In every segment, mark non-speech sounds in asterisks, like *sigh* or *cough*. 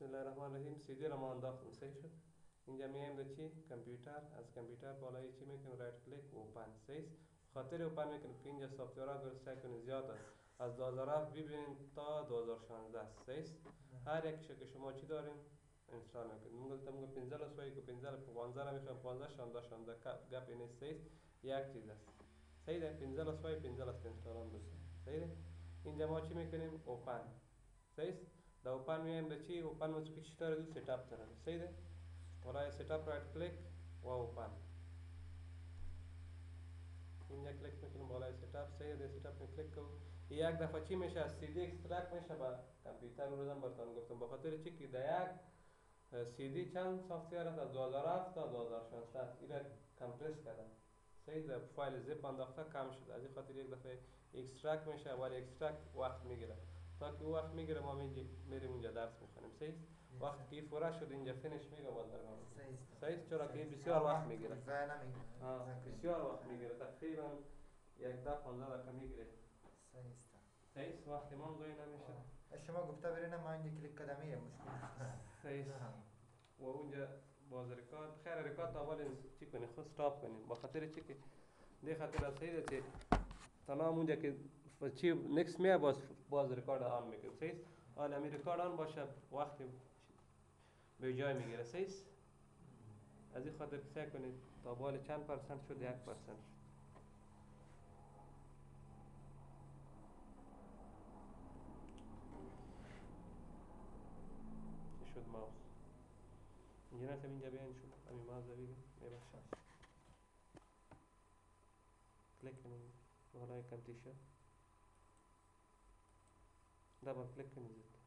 بسم سیدی رو ما انداختیم سیشون اینجا میایم در چی کامپیوتر از کامپیوتر بالای چی میکنیم رایت کلیک اوپن سیس خاطر اوپن میکنیم که اینجا سافتویر ها سعی کنیم زیاد است از 2007 ببینید تا 2016 سیس هر یکش که شما چی دارین اینستال میکنیم میگه تا میگه 15 سوی که 15 15 میخوام 15 16 16 گپ این سیس یک چیز است صحیح ده 15 سوی 15 است اینستال هم بشه صحیح اینجا ما چی میکنیم اوپن سیس the open machine open machine ಪಿಕ್ಸ್ ತರೋದು setup ತರೋದು ಸರಿ ಇದೆ ಹೊರ ಸೆಟಪ್ ರೈಟ್ ಕ್ಲಿಕ್ ವ ಓಪನ್ ಹಿಂಗೆ ಕ್ಲಿಕ್ ಮೆಕಿನ ಬೋಲ ಸೆಟಪ್ ಸರಿ ಇದೆ ಸೆಟಪ್ ಮೇಲೆ ಕ್ಲಿಕ್ ಯಾಕ ದಫಾ ಚಿ ಮೇಶ ಸಿದಿ ಎಕ್ಸ್ಟ್ರಾಕ್ಟ್ ಮೇಶ ಬಾ ಕಂಪ್ಯೂಟರ್ ರೋಜನ್ ಬರ್ತಾನೆ ಗೊತ್ತು ಬಖತರಿ ಚಿ ಕಿ ದಯಾಕ್ ಸಿದಿ ಚಂದ್ ಸಾಫ್ಟ್ವೇರ್ ಅದ 2007 2016 ಇರ ಕಂಪ್ರೆಸ್ ಕರ صحیح ده فایل زپ انداخته کم شده از این خاطر یک دفعه اکسترکت میشه ولی اکسترکت وقت میگیره تا که وقت میگیره ما میجی میریم اونجا درس بخونیم سیست وقت که فورا شد اینجا فینش میگم صحیح سیست چرا که بسیار وقت میگیره بسیار وقت میگیره تقریبا یک ده پانزده دقیقه میگیره است صحیح وقتی ما گوی نمیشه شما گفته برین ما اینجا کلیک کدمی میرم *laughs* و اونجا باز ریکارد خیر ریکارد اول چی کنی خود ستاپ کنی با خاطر چی که دی خاطر از سیده تمام اونجا که چی نکس می باز باز ریکارد آن میکنم سیس آن امی ریکارد آن باشه وقتی به جای میگیره سیس از این خاطر سعی کنید تا بال چند پرسنت شد یک پرسنت شد شد ماوس اینجا نکنم اینجا بیان شد همین ماوس رو بگم میبخشم کلیک کنیم بالای شد. डबल क्लिक कर दीजिए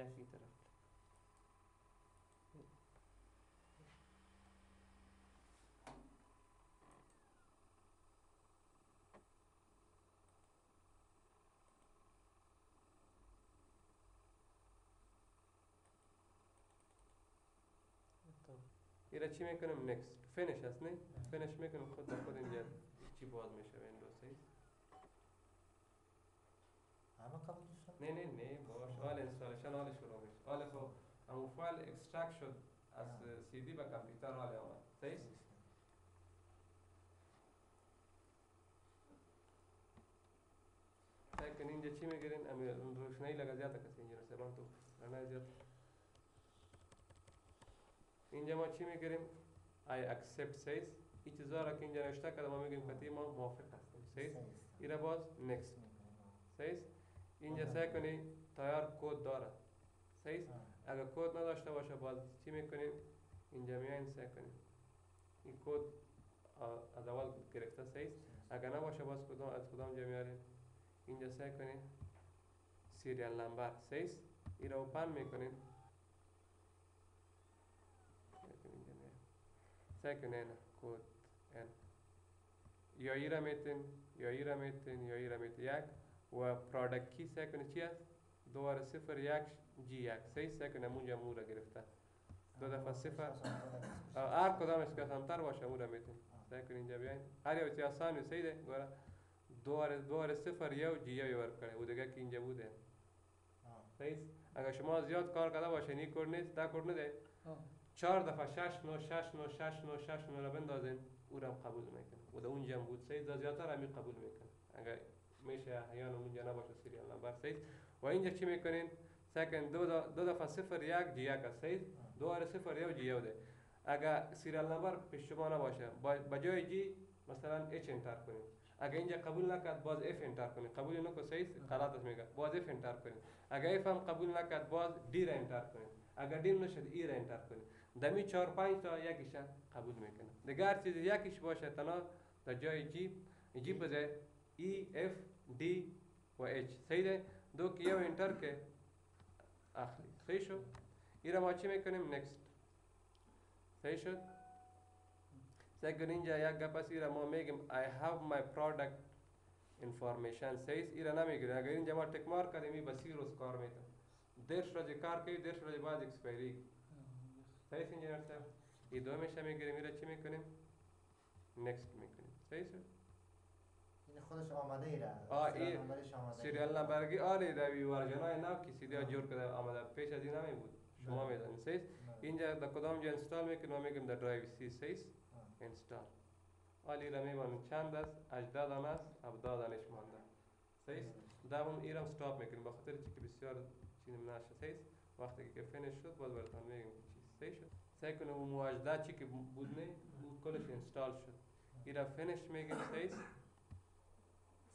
या की तरफ iracimekönöm next. Finish azt, ne? Finish mekönöm, hogy akkor ingyen kibald mese Windows 10. همه قبول نه نه نه باش آل اینستالشن آل شروع میشه آل خب همون فایل اکسترکت شد از سی دی به کامپیوتر آل آمد تایست؟ لیکن اینجا چی میگیرین؟ امی روشنایی لگه زیاده کسی اینجا سیمان تو رنه زیاد اینجا ما چی میگیریم؟ I accept says این چیزا را که اینجا نوشته کرده ما میگیم قطعی ما موافق هستیم says این را باز next says اینجا سعی کنی تایار کود داره صحیح اگر کود نداشته باشه باز چی میکنیم اینجا میاییم سعی کنیم این کود از اول گرفته صحیح اگر نباشه باز کدام از کدام جا میاریم اینجا سعی کنیم سیریال نمبر صحیح این رو اوپن میکنیم سعی کنین کود ان یا ای را میتین یا ای را میتین یا ای را میتین یک و پرادکت سعی کنید چی است دوباره صفر یک جی یک سه سعی کنید همونجا مو را گرفته دو دفعه صفر هر کدامش که سمتر باشه مو را میتونید سعی کنید اینجا بیاین هر یو چی آسان سیده گوره دوباره دوباره صفر یو جی یو ور کنید و دیگه که اینجا بوده نیست اگر شما زیاد کار کرده باشین این کور نیست ده کور نده چهار دفعه شش نو شش نو شش نو شش نو را بندازین او را قبول میکنه و ده اونجا بود سید زیادتر همین قبول میکنه اگر Meseajánlom ugyanabban a serial number 6. وإن جتشمي كونين ساكن دو دو دفع صفر ياك جياك سيد دو على صفر يو جيو ده اگه سیریال نمبر پیشما نباشه بجای جی مثلا اچ انتر کنیم اگه اینجا قبول نکرد باز اف انتر کنیم قبول نکو سیس غلطش میگه باز اف انتر کنیم اگه اف هم قبول نکرد باز دی را انتر کنیم اگر دیم نشد ای را انتر کنیم دمی چهار پنج تا یکیش قبول میکنه دیگه هر چیز یکیش باشه تنها در جای جی جی بزه ای اف D و اچ صحیح ده دو किए و इंटर के آخری صحیح شد ای را ما چی میکنیم نکست صحیح شد سکن اینجا یک گپ است ای را ما میگیم I have my product information says ای را نمیگیره اگر اینجا ما تک مار کنیم ای بسی روز کار میتم دیرش رج کار کوي دیرش رج بعد اکسپایری صحیح انجینیر صاحب ای دو میشه میگیریم ای را چی میکنیم نکست میکنیم صحیح شد این خودش آمده ای سریال نمبرگی آره روی ورژنای نو که سیدیا جور کرده آمده پیش از این نمی بود بله. شما می دانید سیس بله. اینجا در کدام جا انستال میکنیم میگم در درایو سی سیس انستال آلی رمی میبانیم چند است اجداد آن است ابداد مانده سیس بله. دوم ایرم ستاپ میکنیم با چی که بسیار چینم نشه سیس وقتی که فینش شد باز برات میگم چی سی شد سعی کنیم اون مواجده چی که بود نه بود کلش انستال شد ایرا فینش میگم سیس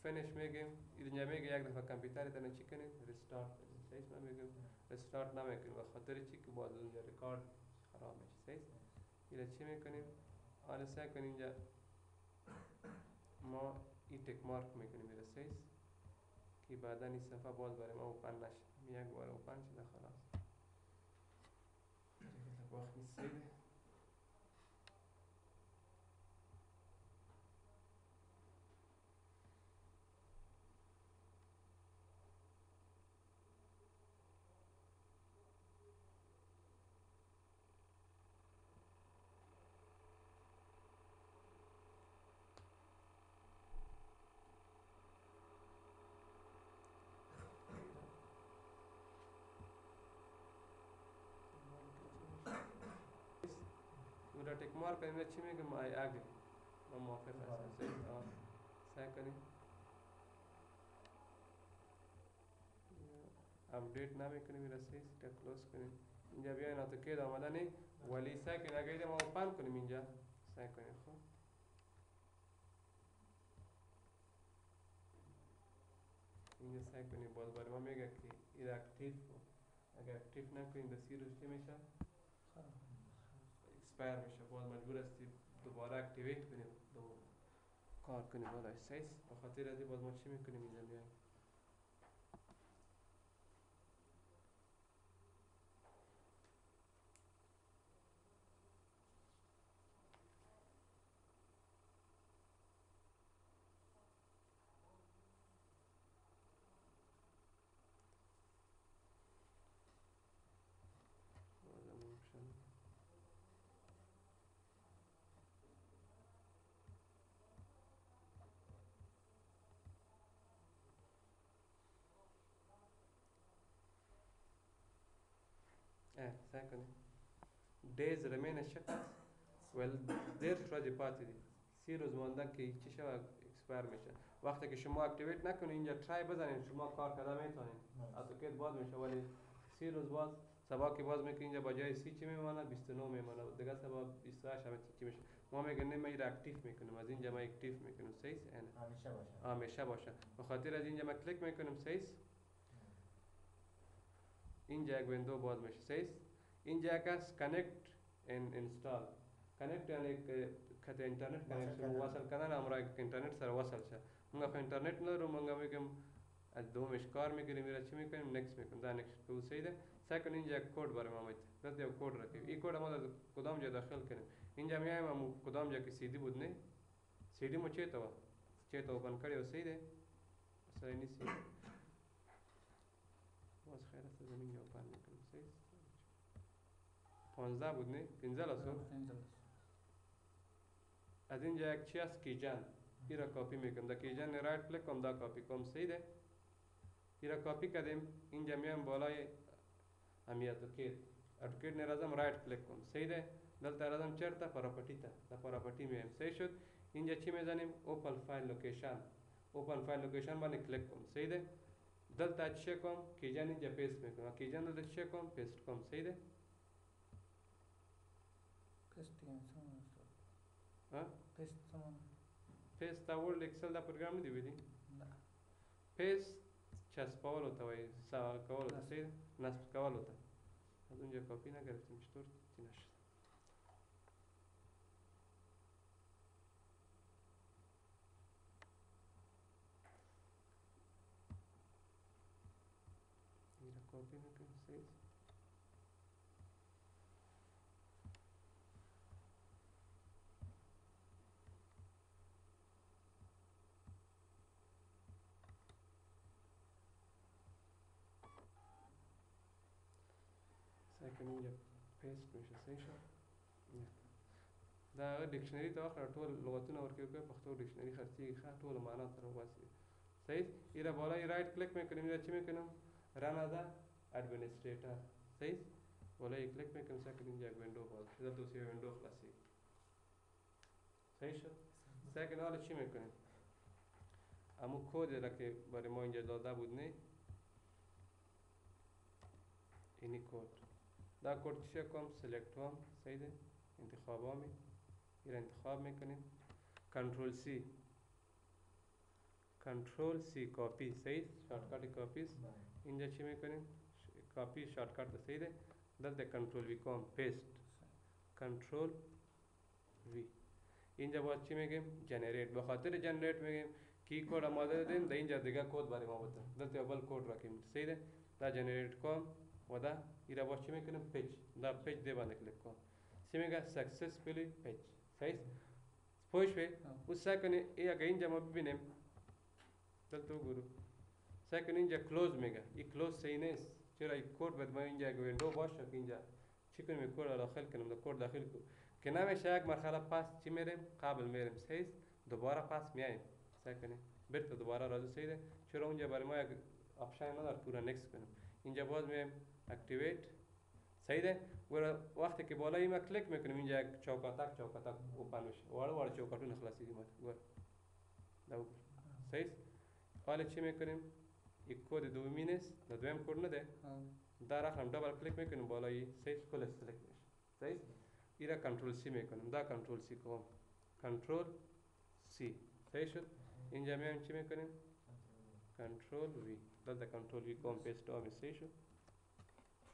finish میگیم اینجا میگه یک دفعه کامپیوتر تن چی کنید ریستارت کنید سیس ما میگیم ریستارت نمیکنیم و خاطر چی که باز اونجا ریکارد خراب میشه سیس اینا چی میکنیم آن سعی کنیم اینجا ما این تک مارک میکنیم میره سیس که بعدا این صفحه باز برای ما اوپن نشه یک بار اوپن شده خلاص وقت نیست Marka imechimika mayi age na mwaka sasa sasa second update ना मेकने मेरा से stay close करें जब ये ना तो के दा मदनी मतलब वली सा के ना गई दे मो पान कने मिंजा सा कने खो इंजा सा कने बहुत बार मेगा के इरा एक्टिव हो अगर एक्टिव ना कोई इन द सीरीज हमेशा एक्सपायर मेशा बहुत मजबूर अस्ती दोबारा एक्टिवेट کنیم دو کار کنیم بالا سیس بخاطر از باز ما چی میکنیم اینجا میایم ها څه کنه ډیز ریمین شخص ول دیر روزی پاتې دي سی روز مانده که چه شب اکسپایر میشه وقتی که شما اکتیویت نکنید اینجا ترای بزنید شما کار کرده میتونید اتوکیت باز میشه ولی سی روز باز سبا که باز میکنید اینجا با جای سی چی میمانه 29 میمانه دیگه سبا 28 همه چی میشه ما میگه نه من اکتیو میکنم از اینجا ما اکتیو میکنم سیس همیشه باشه همیشه باشه به خاطر از اینجا ما کلیک میکنم سیس injack window باز میشه صحیح injack است connect and install کنکټ یعنی کته انټرنیټ کنکشن وصل کنه امره انټرنیټ سره وصل شه موږ په انټرنیټ نه رو موږ مې کوم دو مشکار مې کوي میرا چې مې کوم نیکس مې کوم دا نیکس ټول صحیح ده سیکنډ انجا کوډ بره ما مت دا یو کوډ راکې ای کوډ ما کدام جا داخل کړم انجا مې ما کدام جا کې سیدی بود نه سیدی مو چیتو چیتو بن کړیو صحیح ده سره نسی باز خیر است زمین یا پر میکنیم سه پانزده بود نه؟ پینزلس بود؟ از اینجا یک چی است کیجن ای را کاپی میکنم در کیجن رایت کلیک کنم دا کاپی کنم سیده ای را کاپی کردیم اینجا میام بالای همی اتوکیت اتوکیت نرازم رایت کلیک کنم سیده دلتا رازم چر تا پراپتی تا در پراپتی میام سی شد اینجا چی میزنیم اوپن فایل لوکیشن اوپن فایل لوکیشن باندې کلیک کنم سیده دلته چه کوم کیجا اینجا پیست میکنم کیجا دلته چه کوم پیست کوم صحیح ده پیست تا ورد اکسل دا پروګرام دی ویلی پیست چسبولو ته وایي کولو ته صحیح ده نصب کولو ته از اونجا کاپی نگرفتیم چطور no tiene que ser eso. سایکل اینجا پیست میشه سه شو دا ډکشنری ته واخله ټول لغتونه ورکې وکړه پښتو ډکشنری خرڅېږي ښه ټول معنا تر وباسي صحیح ایره بالا رایټ کلیک مې کړم چې مې کړم رانه ده administrator says boleh klik mekansa kelinjak window bal kita tu si window klasik صحیح شد سگن حالا چی میکنیم امو کد را که برای ما اینجا داده بود نه اینی کد دا کد چی کم سلیکت هم سیده انتخاب همی این انتخاب میکنیم کنترل سی کنترل سی کاپی سید شارتکات کاپیز اینجا چی میکنیم काफ़ी शॉर्टकट तो सही है दस दे कंट्रोल वी कॉम पेस्ट कंट्रोल वी इंज वाची में गेम जनरेट बखातिर जनरेट में गेम की कोड हमारे दिन दही जा देगा कोड बारे में बता दस डबल कोड रखें सही है द जनरेट कॉम वदा इरा वाची में करें पेज द पेज दे बने क्लिक कॉम सिमेगा सक्सेसफुली पेज सही पोइश पे हाँ। उससे कने ये अगेन जमा भी नेम चल तो गुरु सेकंड इंज क्लोज मेगा ये क्लोज सही नहीं چرا یک کور باید ما اینجا یک ویندو باشه که اینجا چی کنیم کور را داخل کنم در کور داخل کنم که نمیشه یک مرحله پس چی میریم قبل میریم سیز دوباره پس میاییم سعی کنیم برت دوباره راجع سیده چرا اونجا برای ما یک آپشن ندار پورا نکس کنیم اینجا باز میایم اکتیویت سیده گویا وقتی که بالا ما کلیک میکنیم اینجا یک چوکاتک چوکاتک اوپن میشه وارد وارد چوکاتون خلاصی ما گویا دو سیز حالا چی میکنیم یکو د دوه مینس د دویم کور نه دی دا راخلم ډبل کلیک میکنم بالایی صحیح کل سلیکت میشه صحیح ایرا کنترل سی میکنم دا کنترل سی کنم کنترل سی صحیح شد اینجا میام چی میکنیم کنترل وی دلته کنترل وی کنم پیست آمی صحیح شد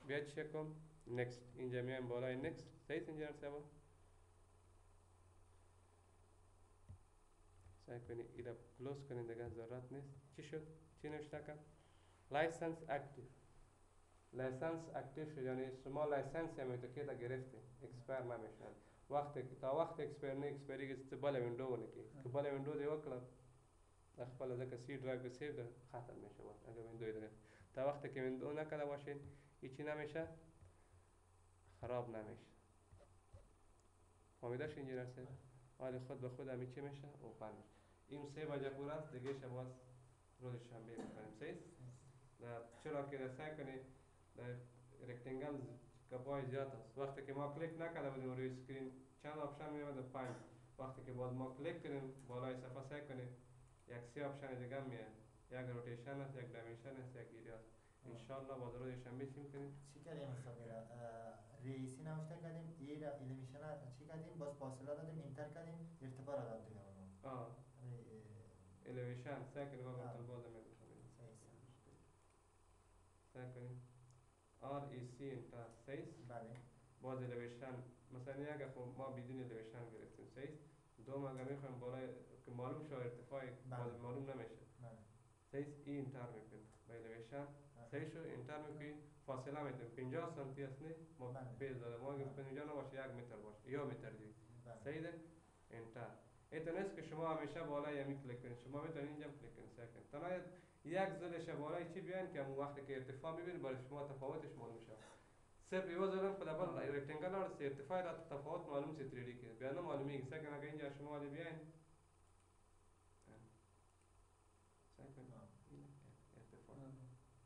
بیا چی کنم نکست اینجا میام بالای نکست صحیح اینجا سبا سعی کنید ایرا کلوز کنید دیگه ضرورت نیست چی شد 390 টাকা licence active licence اکټیف شو یعنی زما لایسنس یې مې ته کې دا گرفته ایکسپایر ما مشل وخت کې تا وخت ایکسپایر نه ایکسپایر کې ته بل وینډو ونه کې که بل وینډو دی وکړه دا خپل ځکه سی ډرایو کې سیو ده خاطر مې شو هغه وینډو دی تا وخت کې وینډو نه کړه واشه هیڅ نه میشه خراب نمیشه فهمیدش انجینر سه ولی خود به خود همین چه میشه اوپن میشه این سه بجه پور است دیگه شب روز شنبه میکنیم سیز چرا که رسای کنی رکتنگل کپای زیاد است وقتی که ما کلیک نکرده بودیم روی سکرین چند آپشن میامده پایین وقتی که باز ما کلیک کنیم بالای صفحه سعی کنیم یک سی آپشن دیگه میاد یک روتیشن است یک دایمنشن است یک ایریا است انشالله باز روز شنبه چی میکنیم چی کردیم سمیرا ریسی نوشته کردیم ای را ایلیمیشن چی کردیم باز فاصله دادیم اینتر کردیم elevation second hoga talboz amalga second R E C باز elevation مثلا ما بدون elevation گرفتیم سیس دوم اگر میخوایم که معلوم شو ارتفاع باز معلوم نمیشه سیس ای انتر میکنیم به elevation سیس انتر فاصله میتونیم 50 سنتی هست نه ما پیز داده ما اگر نباشه یک متر باشه یا متر دیگه سیده انتر نیست که شما همیشه بالا یمی کلیک کنید شما میتونید اینجا کلیک کنید سر کنید تنها یک زلش بالا چی بیاین که اون وقتی که ارتفاع میبینید برای شما تفاوتش معلوم میشه صرف یو زلن خود اول رکتنگل آر سی ارتفاع را تفاوت معلوم سی 3D که بیانه معلومی این سکن اگر اینجا شما والی بیاین سکن ارتفاع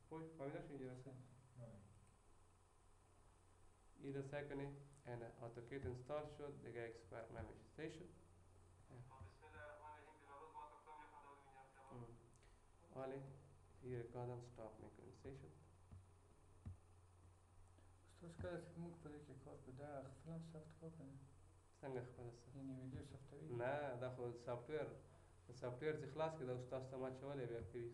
خوش فامیده شو اینجا رسه این رسه کنه این اتوکیت انستال شد دیگه اکسپر نمیشه سی شد في ركادا سټاپ میکانیزیشن استاد کله چې موږ په دې کې کار کوو دا خپل سافت کار کوي څنګه خپل سافت یعنی ویډیو سافت نه دا خو سافټویر سافټویر چې خلاص کړه استاد سما چولې بیا کوي